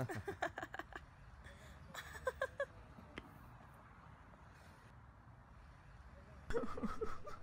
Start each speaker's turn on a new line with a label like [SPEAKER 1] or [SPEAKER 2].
[SPEAKER 1] Ha ha ha.